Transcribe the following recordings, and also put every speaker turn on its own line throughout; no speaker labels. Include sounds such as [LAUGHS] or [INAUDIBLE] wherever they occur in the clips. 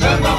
Remember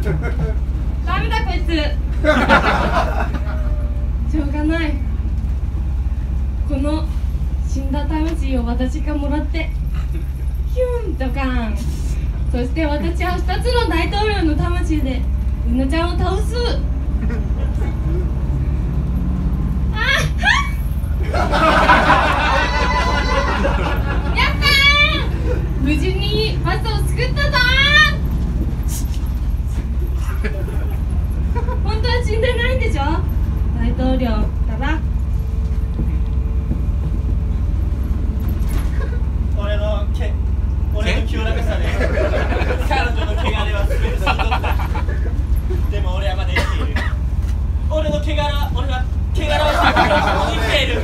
[LAUGHS] ダメだこいつ。[LAUGHS] しょうがない。この死んだ魂を私がもらってヒュンとかん。そして私は2つの大統領の魂でうなちゃんを倒す。[LAUGHS] あはやったー。無事にバスを救ったぞは死んでないんでしょ？大統領から
俺のけ俺の清らかさで [LAUGHS] 彼女の汚れは全て取ったでも俺はまだ生きている。俺の汚れは俺は汚れは生きている。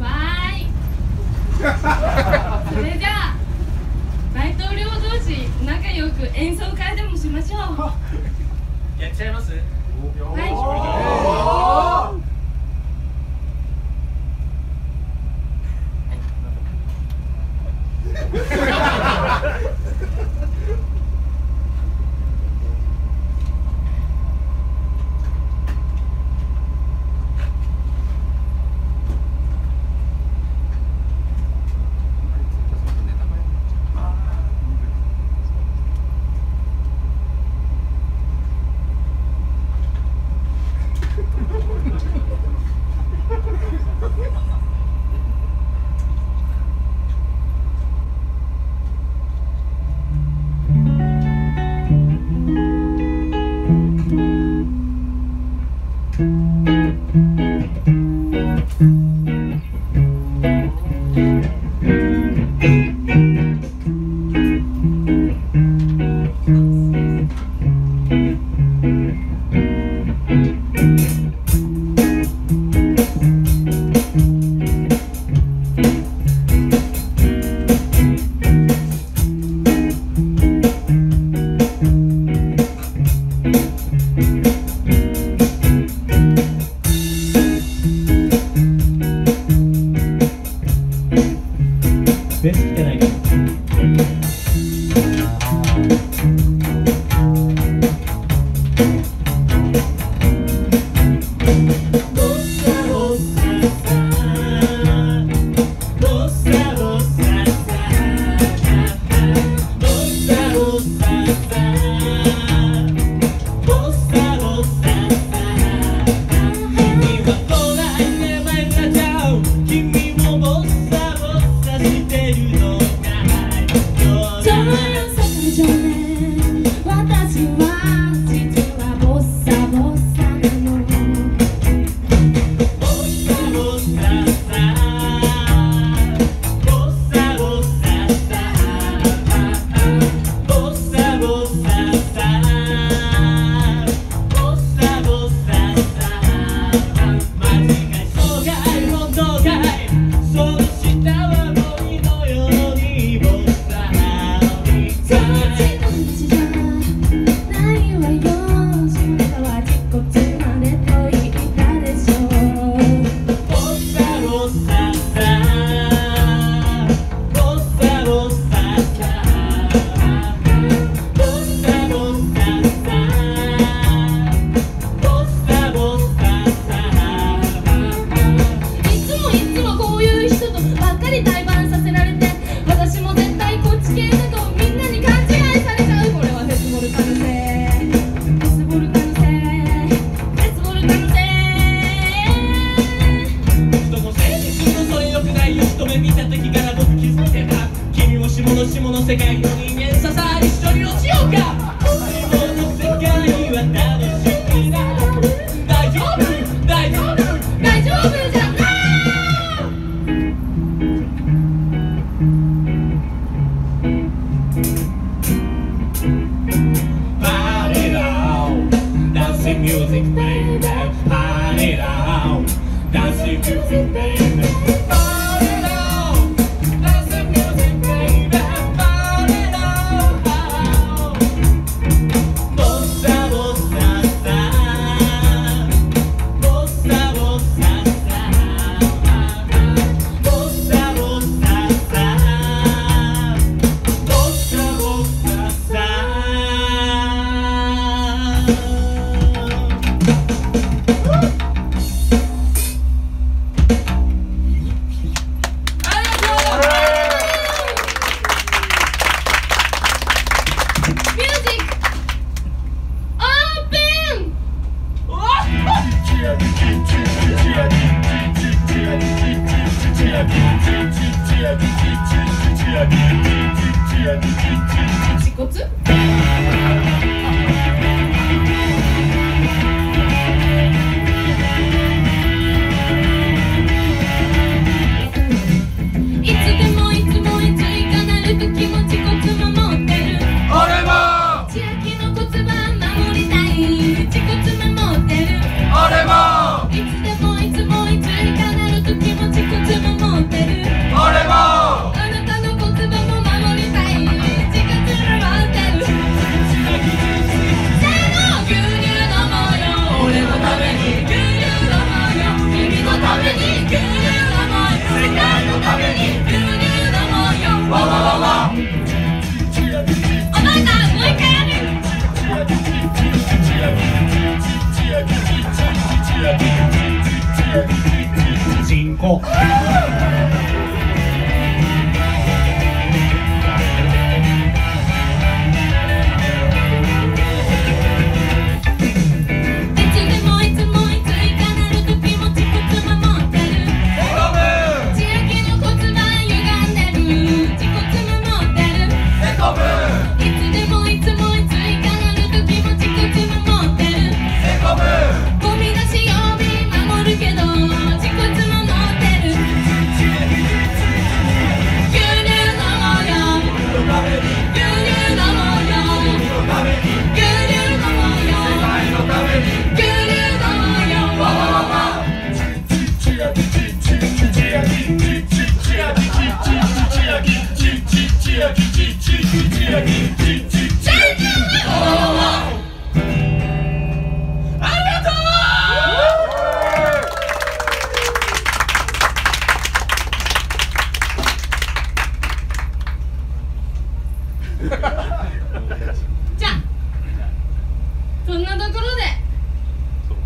わーい。[LAUGHS] それじゃあ。時仲良く演奏会でもしましょう。
やっちゃいます？
はい。
Ha!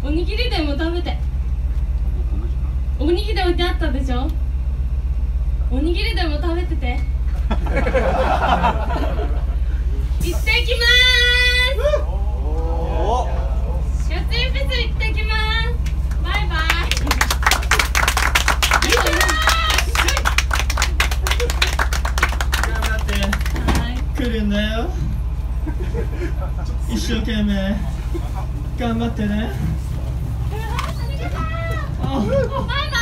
おにぎりでも食べて。おにぎり置いてあったでしょ？おにぎりでも食べてて。[LAUGHS] 行ってきます！出演フェス行ってきます。バイバイ。
頑張って。
来るんだよ。一生懸命。頑張ってね。¡Vamos!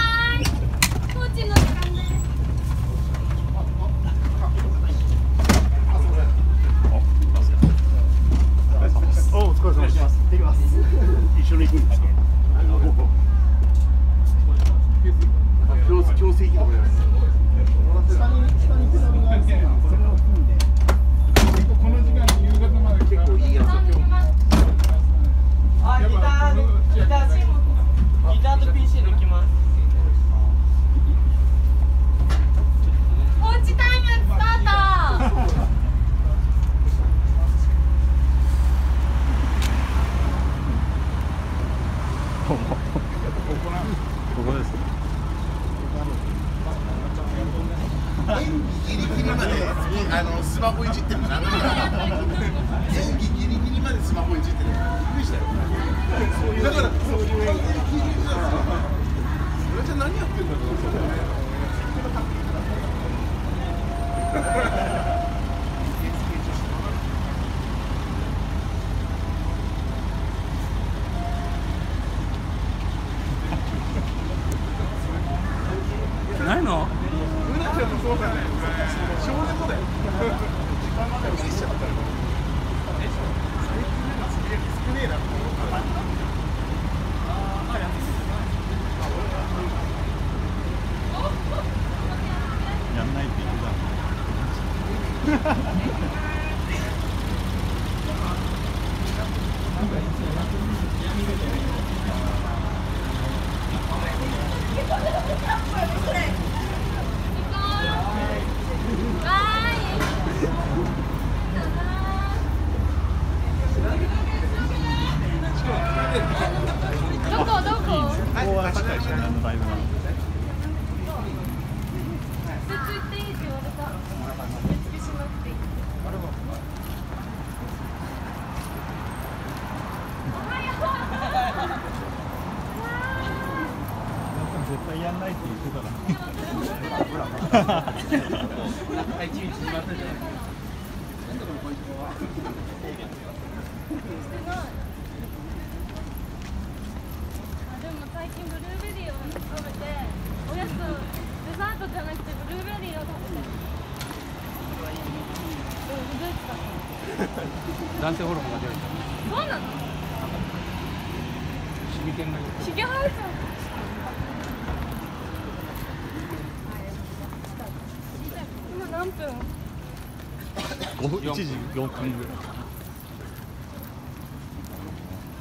4組ぐらい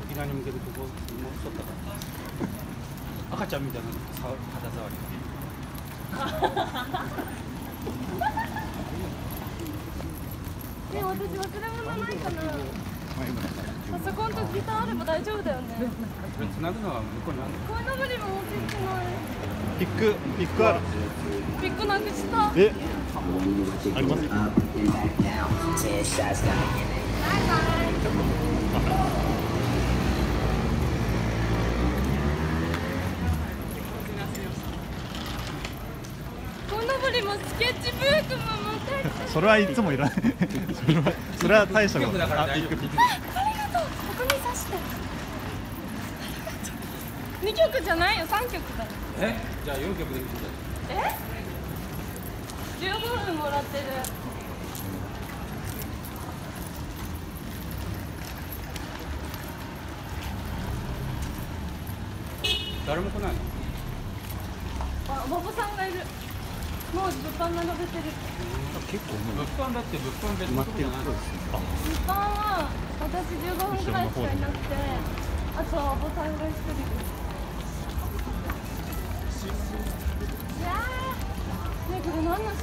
沖縄に向けてここもうちょっと赤ちゃんみたいな肌触り。[LAUGHS]
がね私忘れ物ないかな。パソコンとギターあれば大丈夫だよね。[LAUGHS]
それ繋ぐのは向こうにある。
のこいの無理も落ちてきてない。
ピックピックある。
ピックなくした
え？あります
こいのぼりもスケッチブックも持って
それはいつもいらない。それはそれは大したこと
だから大丈夫
ありがとう。ここに刺して。二曲じゃないよ。三曲だよ。
え？じゃあ4曲で見て
え？15分もらってる。
誰も来ないの？
あおばさんがいる。もう物販並べてる。
結構
物販だって物販別のとこじゃない？の
物販は私15分くらいしかいなくてあとはおばさんが一人です何の材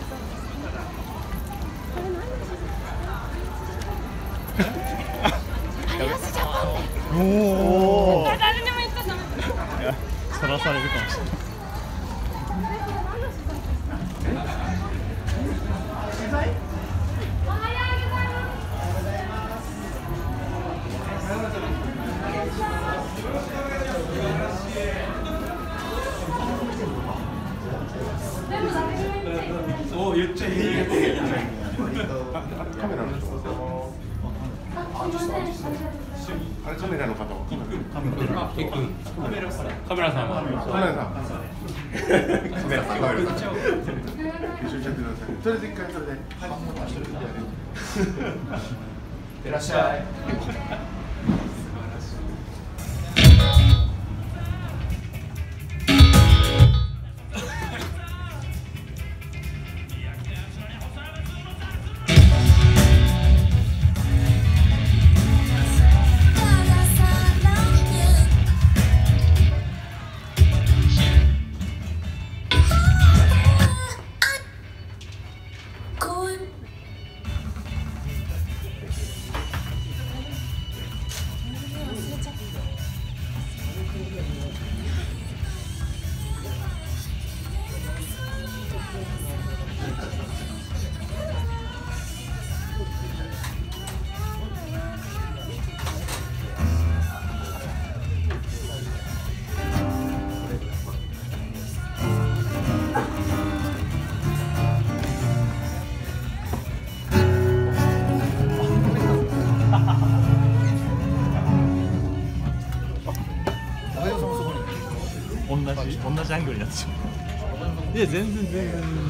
ジャパン
おお
Ya
senin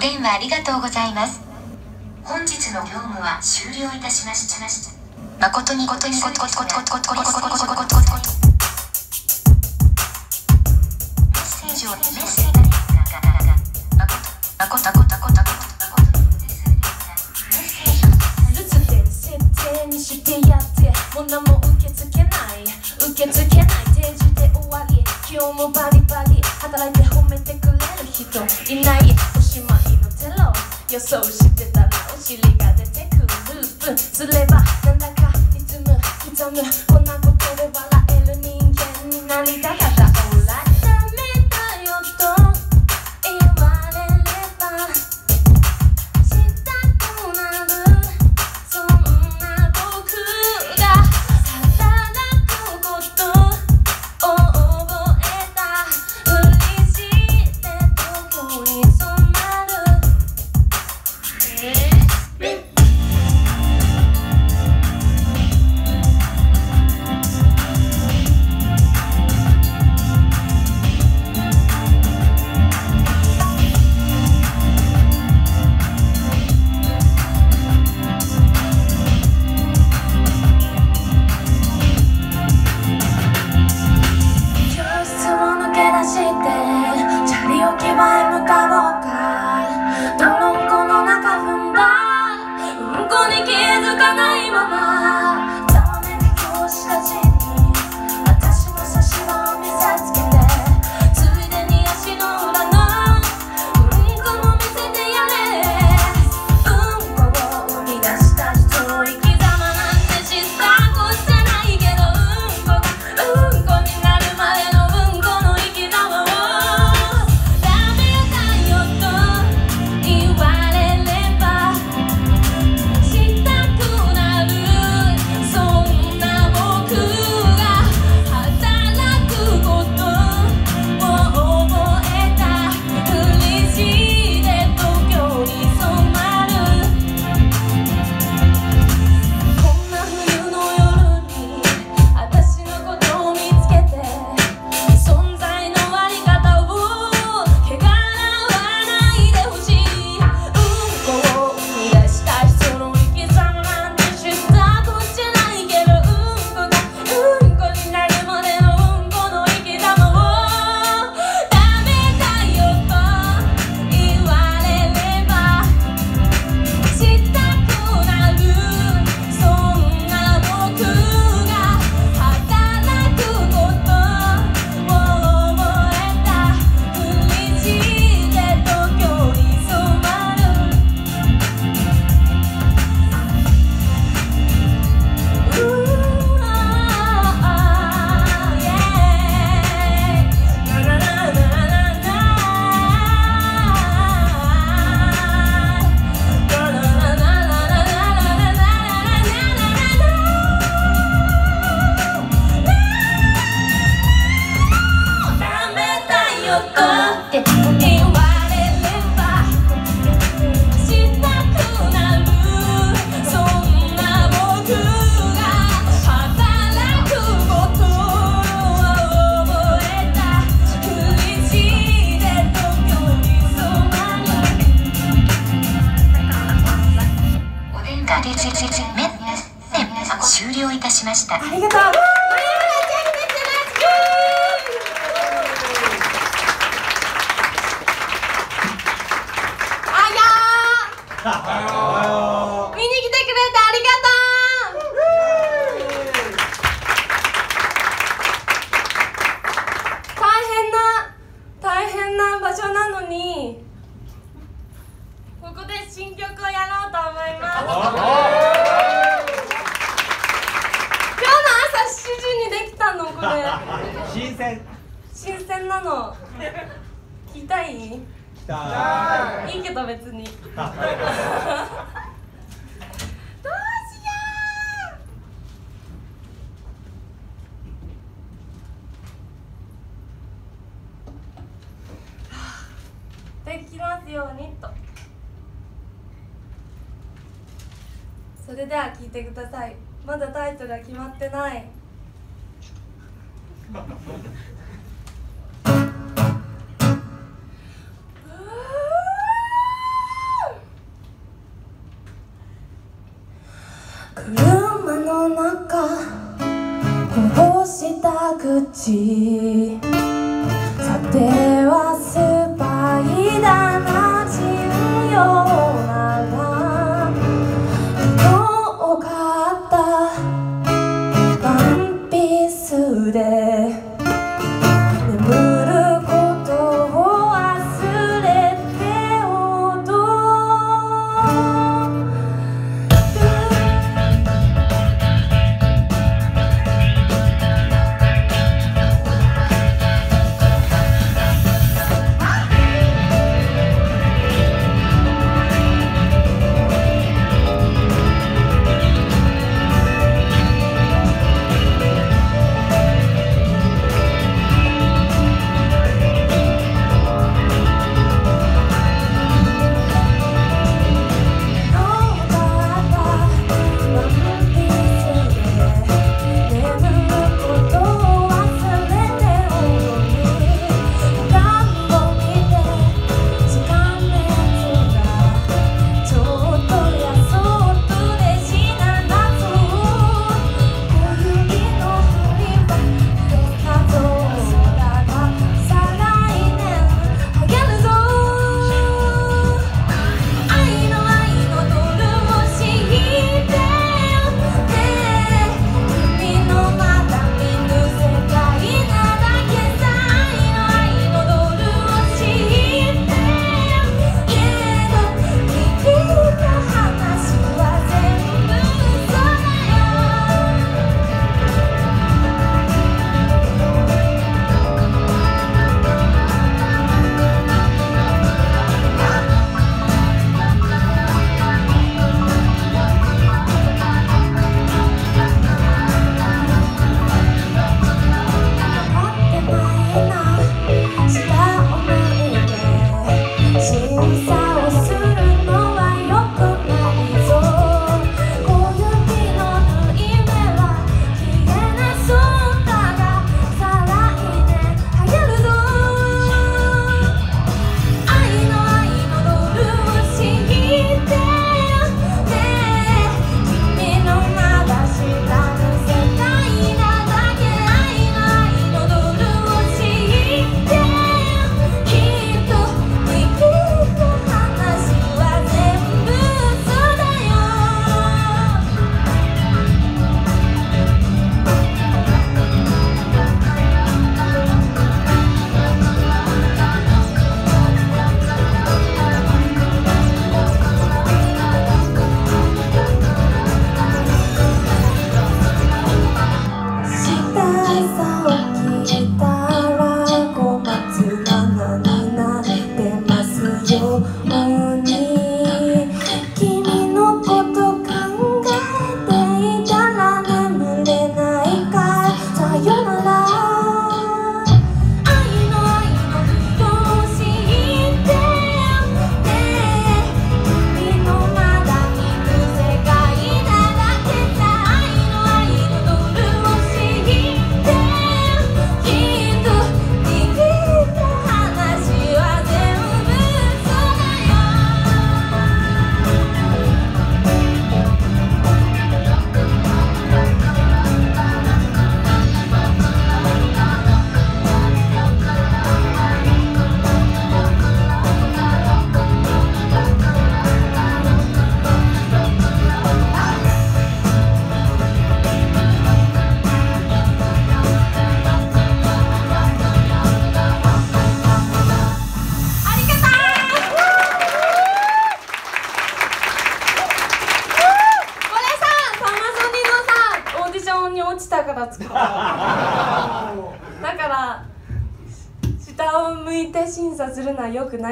電話ありがとうございます。本日の業務は終了いたしました。誠にごとにごとごとごとごとごとごとごとごとごとごと
Social.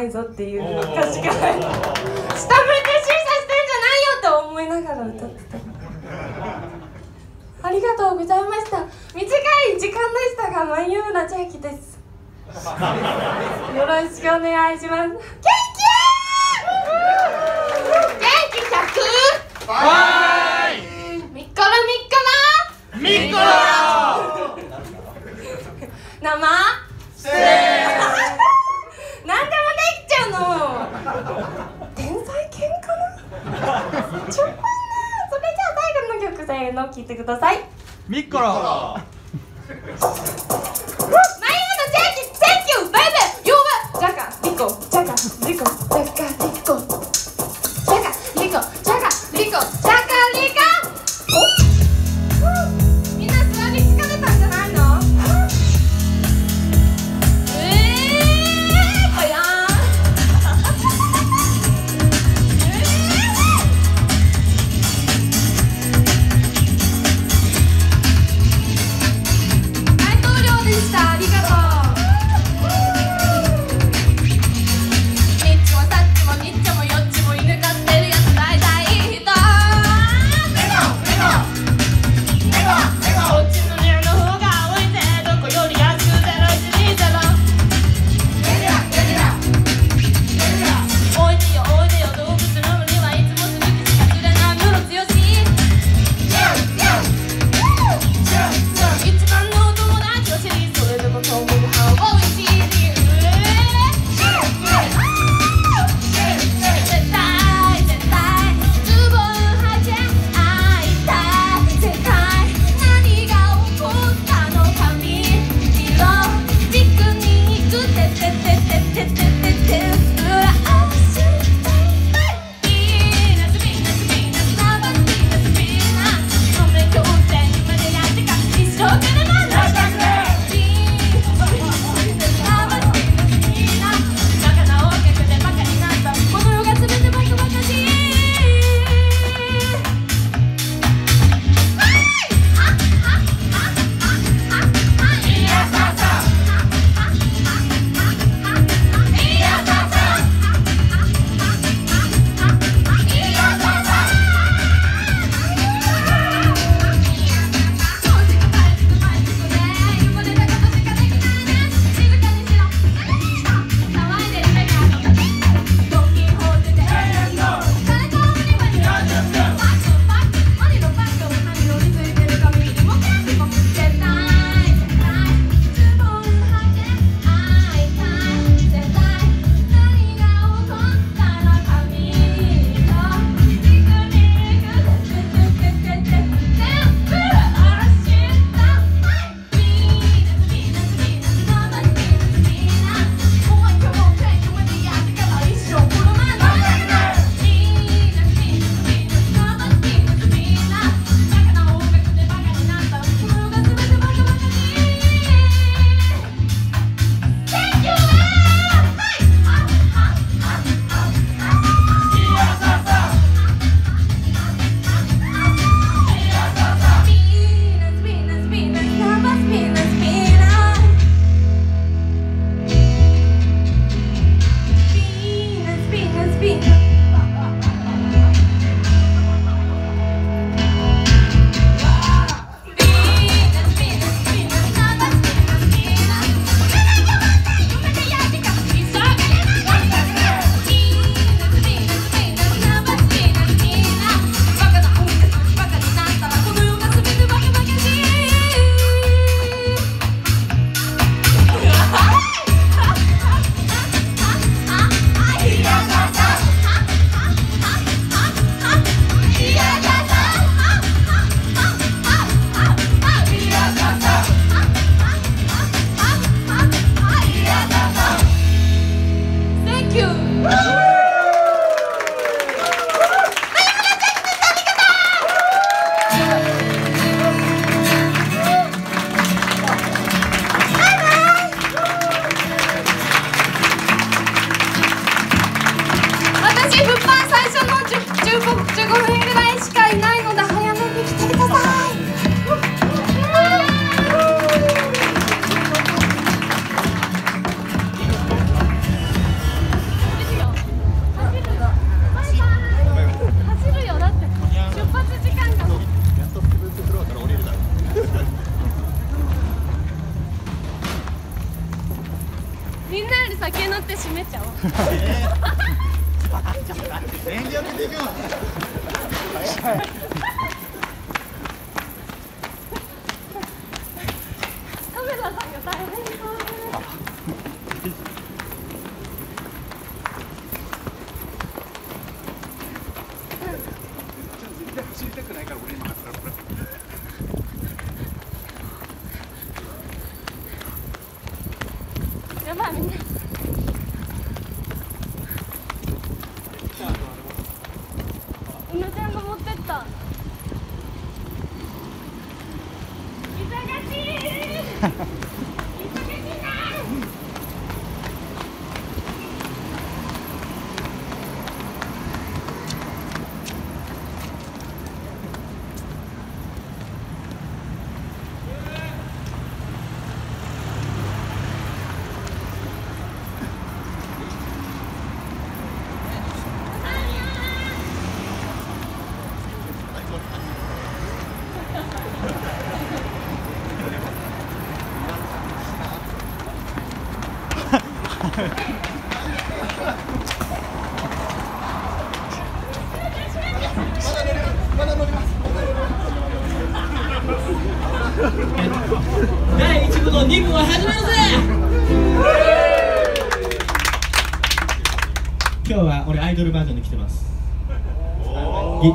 いぞっていう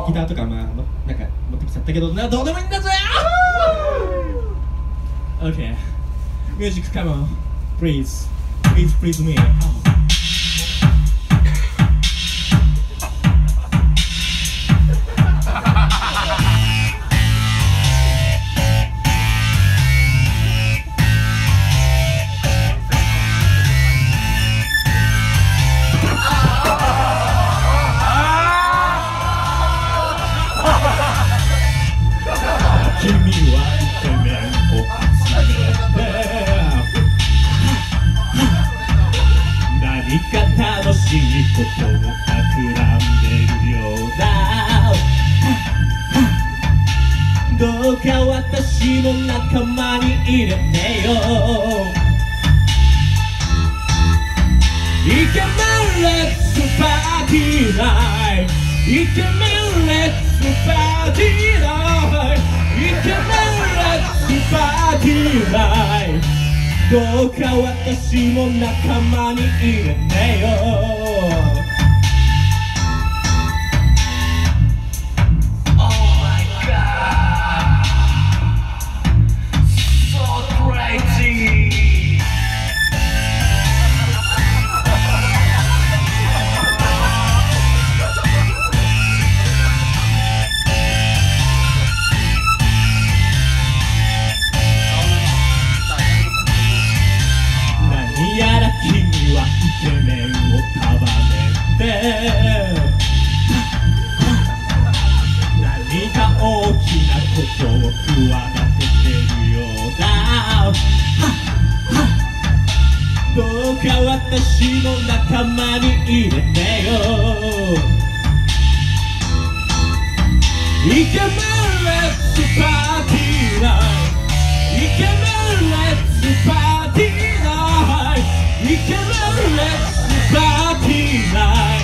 ギギターとかまあもなんか持ってきちゃったけどなどうでもいいんだぜ！OK ミュー！ジックカモン Please Please please me か私の仲間に入れてよイケメン let's party night イケメン let's party night イケメン let's party night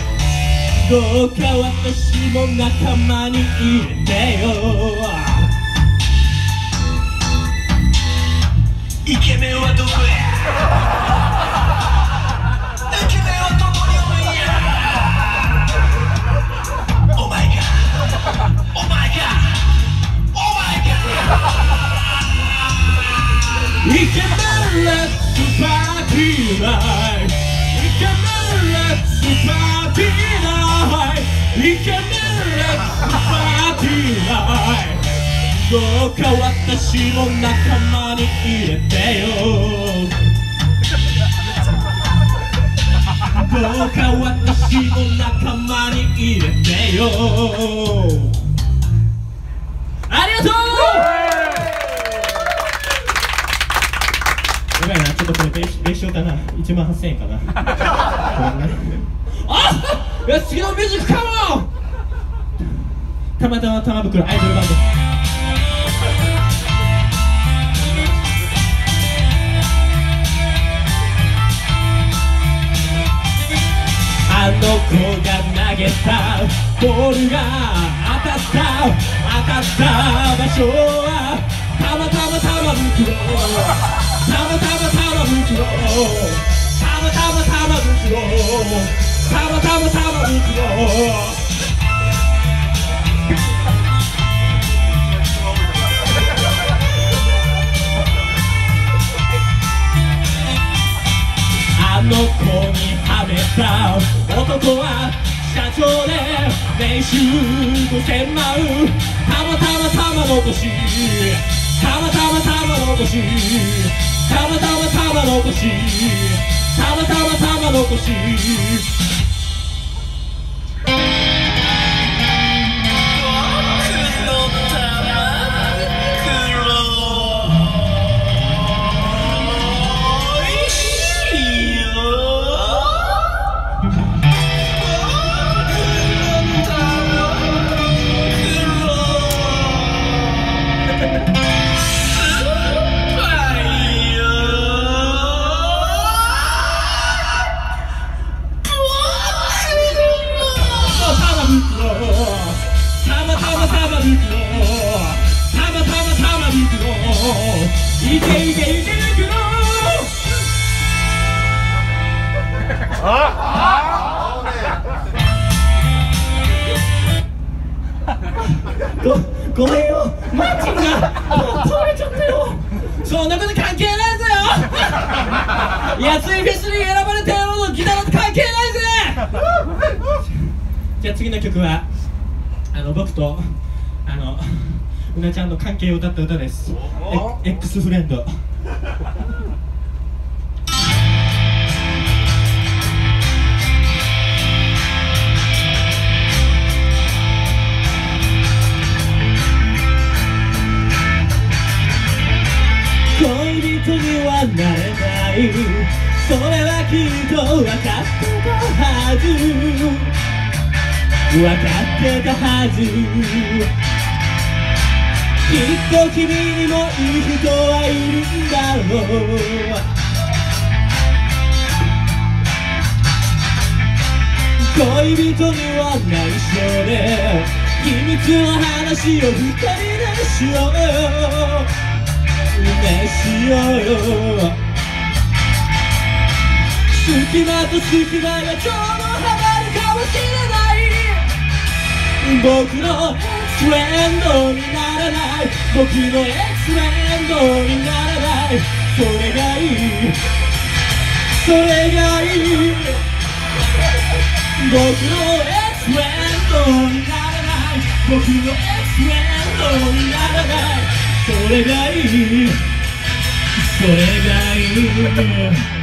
どうか私も仲間に入れてよ。イケメンはどこや？ナイトイケメンレッツパーティーナイトどうか私も仲間に入れてよどうか私も仲間に入れてよとこれ弁弁償かな。1万8000円かな。あよし次のミュージックカモンたまたま玉袋アイドルバンド。動画投げたボールが当たった。当たった場所はたまたまたまたま玉袋。たまたまたまむろた。またまたまむろたまたまたまむろあの子にはめた男は社長で年収5000万たまたまたま残したまたまたま残したまたま玉残したまたま玉残しを歌った歌です。え X フレンド。恋人にはなれない。それはきっと分かってたはず。分かってたはず。きっと君にもいい人はいるんだろう恋人には内緒で秘密の話を二人でしようよねしようよ。隙間と隙間がちょうどはまるかもしれない。僕の X フレンドにならない。僕の X フレンドにならない。それがいい。それがいい。僕の X フレンドにならない。僕の X フレンドにならない。それがいい。それがいい。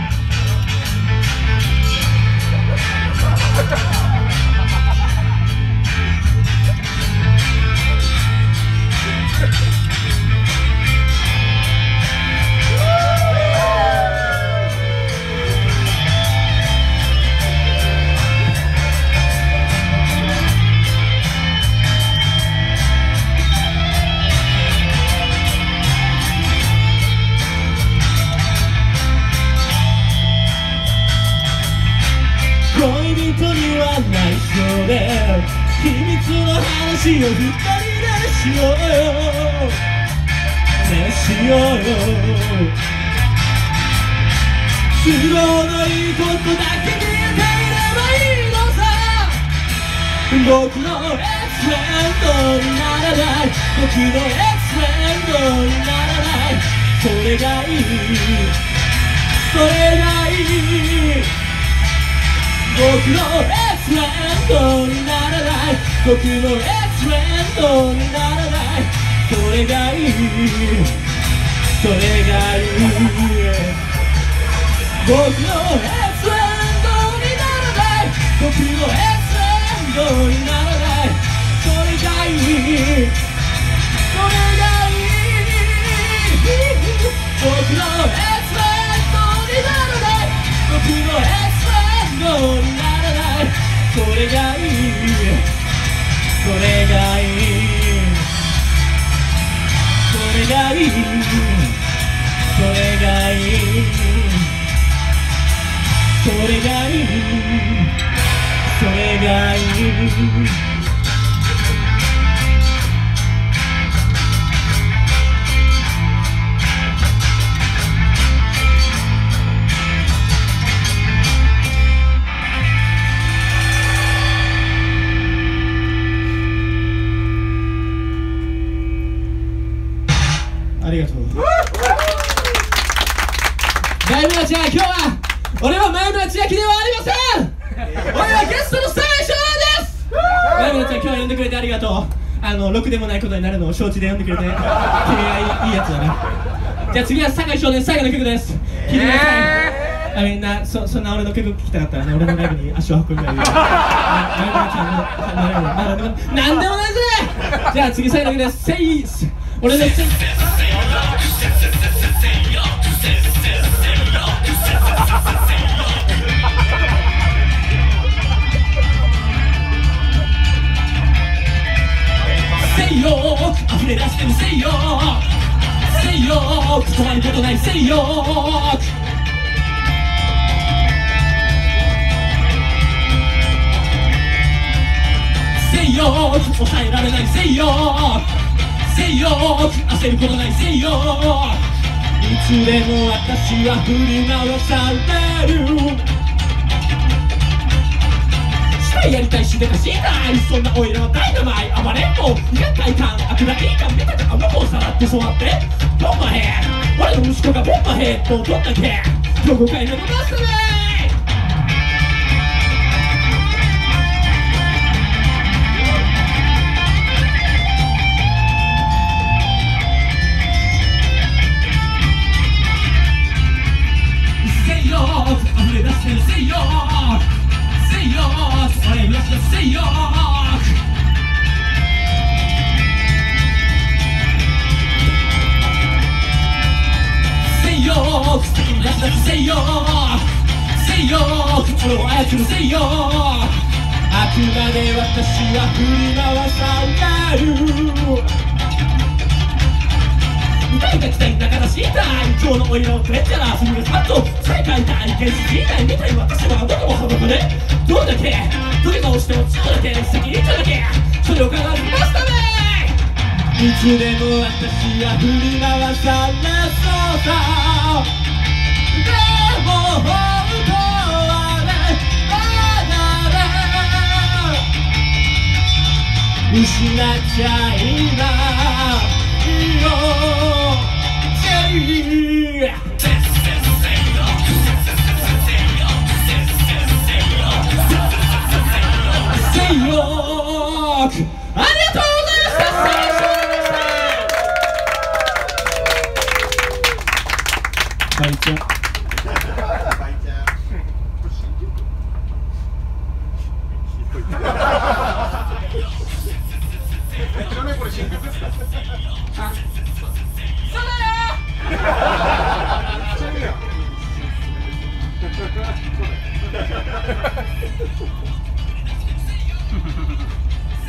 の話を二人でしようよねしようよ都合のいいことだ。け見えていればいいのさ僕の X フレンドにならない僕の X フレンドにならないそれがいいそれがいい僕の X フレンドにならない僕の X フレンドにならないトレンドにならない。それがいい。それがいい。僕の X フレンドにならない。僕の X フレンドにならない。それがいい。それがいい。僕の X フレンドにならない。僕の X フレンドにならない。それがいい。それがいい。それがいい。それがいい。それがいい。それがいい。あのろくでもないことになるのを承知で呼んでくれて [LAUGHS] 君はいいいいやつだねじゃあ次は酒井少年最後の曲です。聴いてくださいあみんなそそんな俺の曲聴きたかったらね俺のライブに足を運んだでも [LAUGHS] なんでもないぜ。じゃあ次最後の曲です「Say Yes」俺の Say Say よ。溢れ出してる Say よ。Say よ。断ることない Say よ。せよ。抑えられないせよ。せよ。焦ることないせよ。いつでも私は振り回される。やりたいしでかしないそんなおいらはダイナマイ暴れん坊厄介感悪ないい感見たかあの子をさらって育って。ボンバヘッ俺の息子がボンバヘッドを取ったけどこかい目のマスターせよせよ口に出したせよせいよ心を操るせよあくまで私は振り回される歌いが来たいだから知りたい今日のお色をくれたらすぐさっと世界体験知りたいみたい私はどこもはどこでどれだけどれが押してもちょだけ先に言っただけそれを考えましたねいつでも私は振り回されそうさでも本当はねあなた失っちゃいないよジせいよーくありがとうございました。最初
はい。じゃあ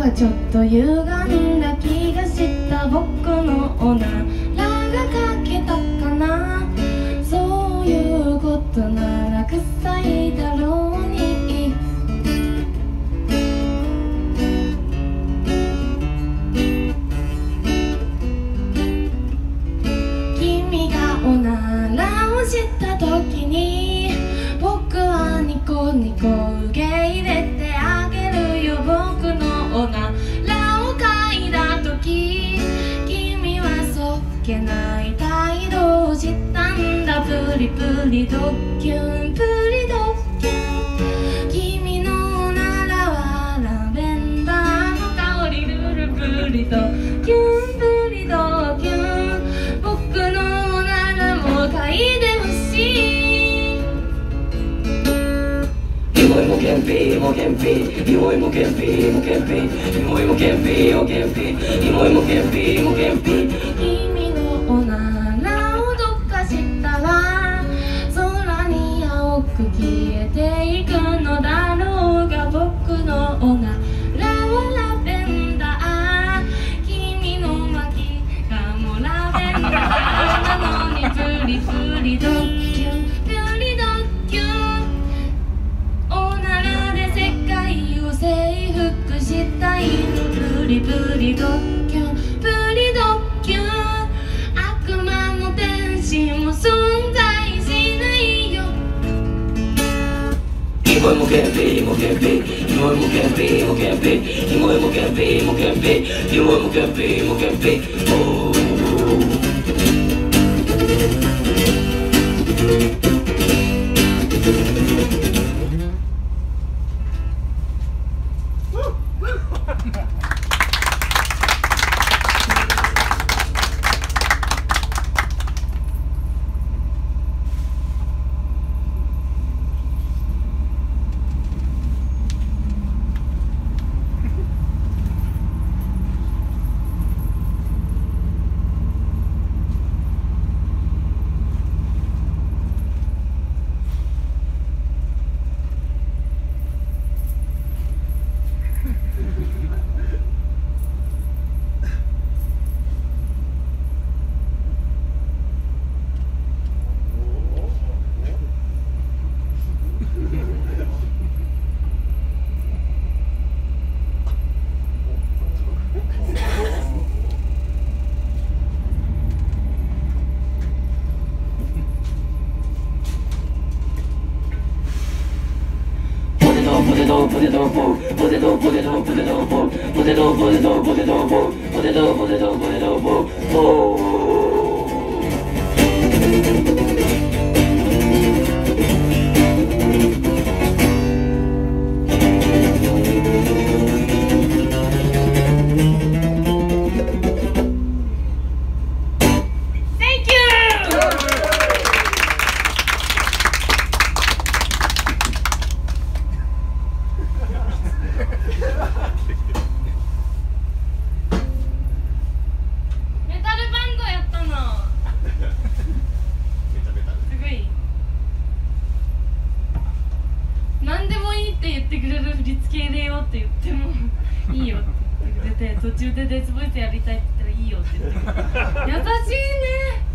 がちょっと歪んだ気がした僕のおならが欠けたかな。そういうことなら臭いだろう。kempi, imo kempi, imo imo kempi, imo kempi, imo imo kempi, imo kempi, imo imo kempi, imo kempi, imo kempi, Emo emo campé, emo campé, emo emo campé, emo campé, emo emo campé, emo campé, emo emo campé, emo campé. たいって言ったらいいよって言って [LAUGHS] 優しいね。